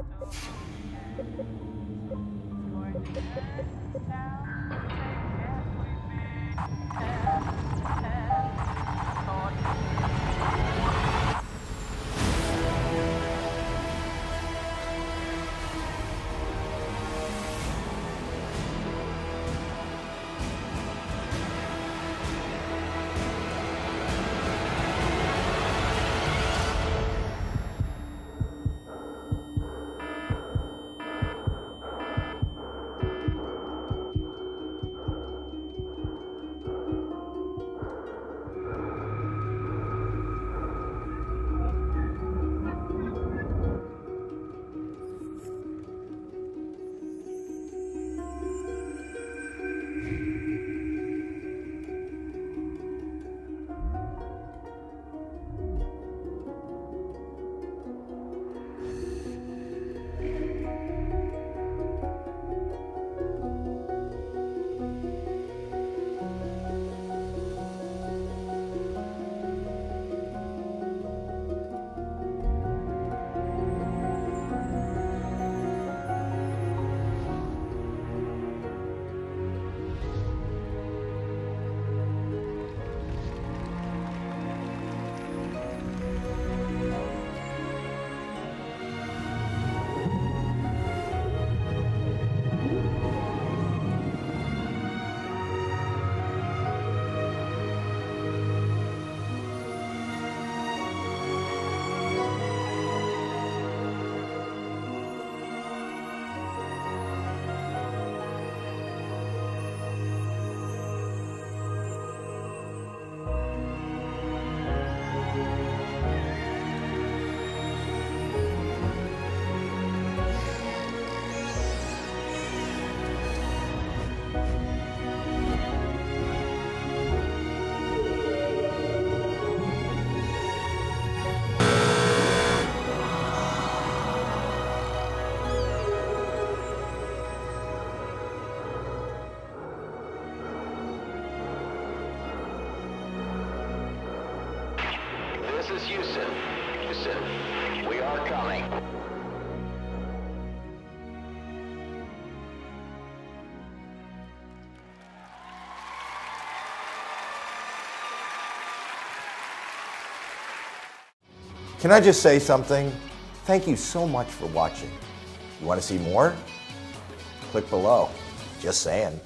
Georgia, South This is Houston. Houston, we are coming. Can I just say something? Thank you so much for watching. You want to see more? Click below. Just saying.